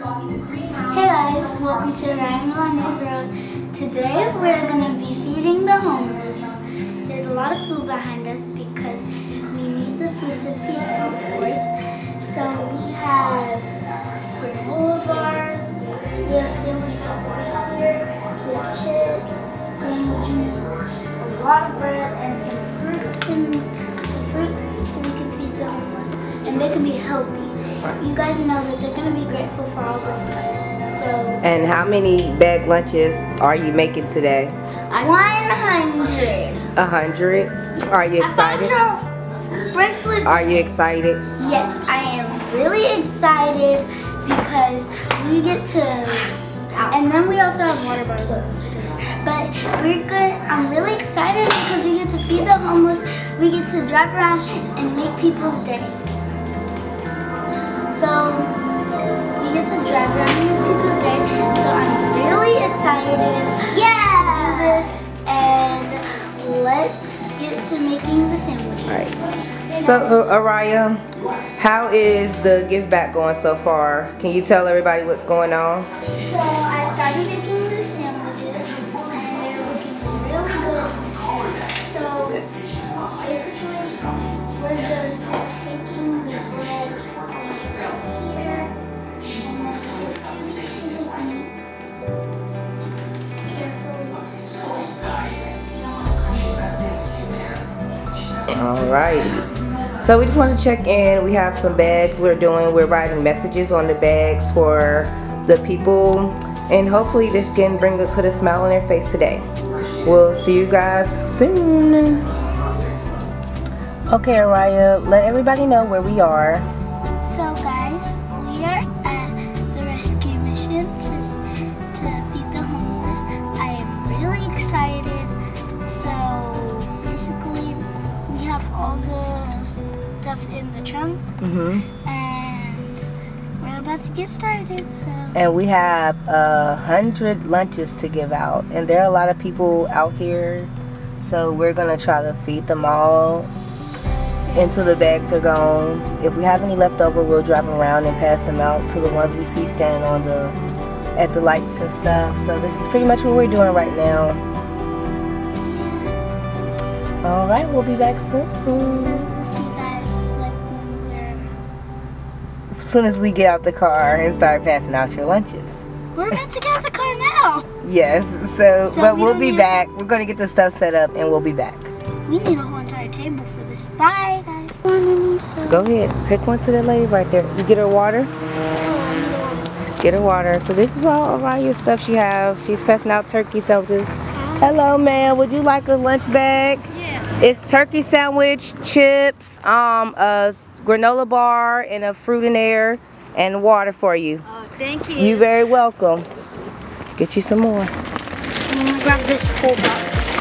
Hey guys, welcome to AhRiya Malohniz World. Today we're going to be feeding the homeless. There's a lot of food behind us because we need the food to feed them, of course. So we have granola bars, we have sandwich bars here, we have chips, sandwich meat, a lot of bread, and some fruits and some fruits so we can feed the homeless. And they can be healthy. You guys know that they're going to be grateful for all this stuff. So And how many bag lunches are you making today? 100. A hundred? Are you I found excited? your bracelet. Are you excited? Yes, I am really excited because we get to, and then we also have water bottles. in the refrigerator. But we're good. I'm really excited because we get to feed the homeless. We get to drive around and make people's day. So yes, we get to drive around people's day. So I'm really excited to do this. And let's get to making the sandwiches. Alright. So, uh, AhRiya, how is the give back going so far? Can you tell everybody what's going on? So Alrighty. So we just want to check in. We have some bags we're doing. We're writing messages on the bags for the people. And hopefully this can bring a, put a smile on their face today. We'll see you guys soon. Okay, AhRiya, let everybody know where we are. So guys, we are all the stuff in the trunk Mm-hmm. and we're about to get started. So And we have a hundred lunches to give out. And there are a lot of people out here. So we're gonna try to feed them all until the bags are gone. If we have any left over, we'll drive around and pass them out to the ones we see standing on the at the lights and stuff. So this is pretty much what we're doing right now. All right, we'll be back soon. we'll see you guys like As soon as we get out the car and start passing out your lunches. we're about to get out the car now. Yes, so, So but we we'll be need to back. We're gonna get the stuff set up and we'll be back. We need a whole entire table for this. Bye guys. Go. Go ahead, take one to that lady right there. You get her water? Get her water. So this is all AhRiya's stuff she has. She's passing out turkey sandwiches. Hello, ma'am. Would you like a lunch bag? It's turkey sandwich, chips, um, a granola bar, and a fruit and air, and water for you. Oh, thank you. You're very welcome. Get you some more. I'm gonna grab this whole box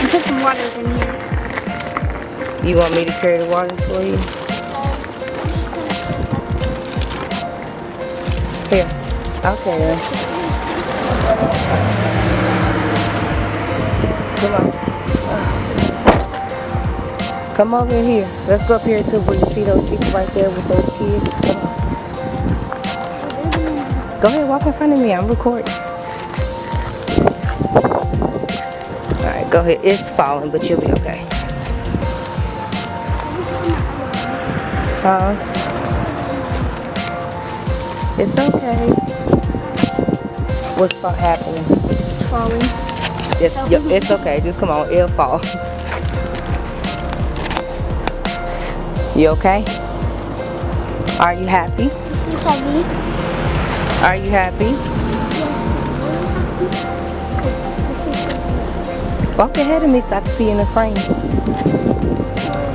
and put some waters in here. You want me to carry the waters for you? Here. Okay then. Come on. Come over here. Let's go up here too where you see those people right there with those kids. Come on. Go ahead, walk in front of me. I'm recording. Alright, go ahead. It's falling, but you'll be okay. Huh? It's okay. What's happening? Falling. It's, it's okay. Just come on. It'll fall. You okay? Are you happy? This is heavy. Are you happy? Walk ahead of me so I can see in the frame.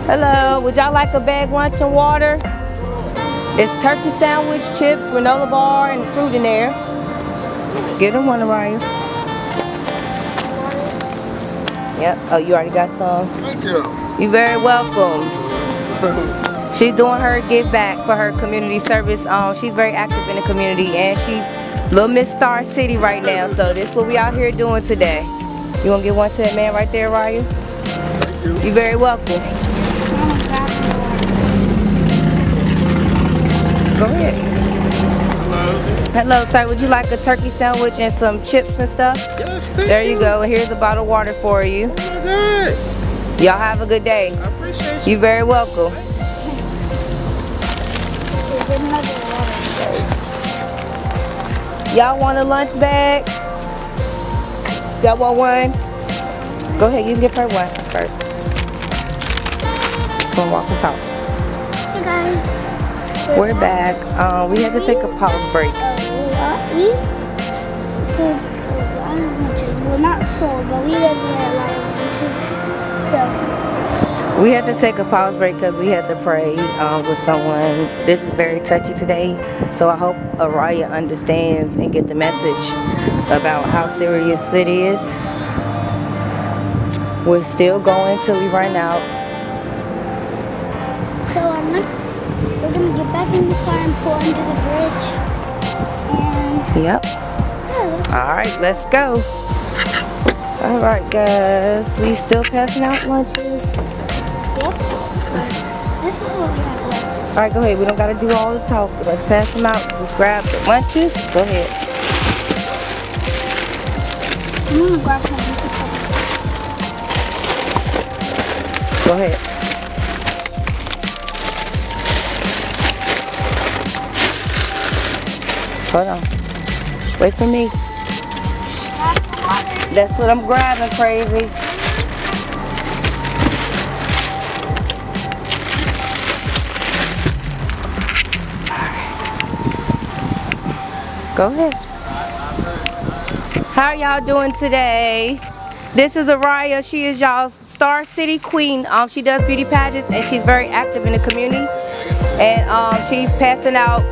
Hello, would y'all like a bag lunch and water? It's turkey sandwich, chips, granola bar, and fruit in there. Get them one, AhRiya. Yep. Oh, you already got some? Thank you. You're very welcome. She's doing her give back for her community service. Um, she's very active in the community and she's Little Miss Star City right now. So this is what we out here doing today. You wanna get one to that man right there, Ryu? Thank you. You very welcome. Go ahead. Hello. Hello, sir. Would you like a turkey sandwich and some chips and stuff? Yes, thank There you go. Here's a bottle of water for you. Oh. Y'all have a good day. I appreciate you. You very welcome. There's another water. Y'all want a lunch bag? Y'all want one? Go ahead, you can give her one first. On, walk and talk. Hey guys. We're back. Um, we had to take a pause break. We sold a lot of lunches. Well, not sold, but we did a lot of lunches. So, We had to take a pause break because we had to pray um, with someone. This is very touchy today, so I hope AhRiya understands and get the message about how serious it is. We're still going till we run out. so our next, we're gonna get back in the car and pull under the bridge. And Yep. yeah, All right, let's go. All right, guys. We still passing out lunches. Yep. This is what we have left. All right, go ahead. We don't gotta do all the talk. Let's pass them out. Just grab the lunches. Go ahead. I'm gonna grab some. Go ahead. Hold on. Wait for me. That's what I'm grabbing, crazy. Go ahead. How are y'all doing today? This is AhRiya. She is y'all's Star City Queen. Um, she does beauty pageants and she's very active in the community. And um, she's passing out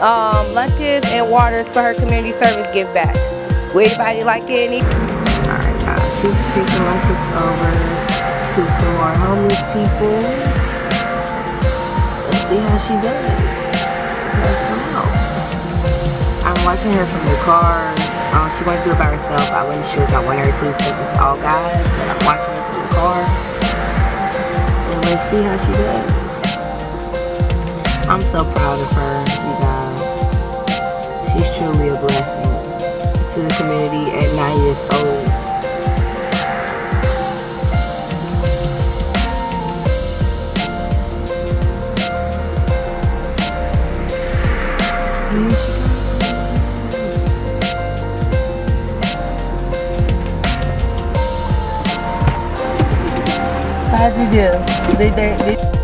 um, lunches and waters for her community service give back. Would anybody like any? Alright, she's taking lunches over to some more homeless people. Watching her from the car. Um, she wanted to do it by herself. I wasn't sure if I wanted her to because it's all guys. But I'm watching her from the car. And let's see how she does. I'm so proud of her, you guys. She's truly a blessing to the community at nine years old. Do? Did they, did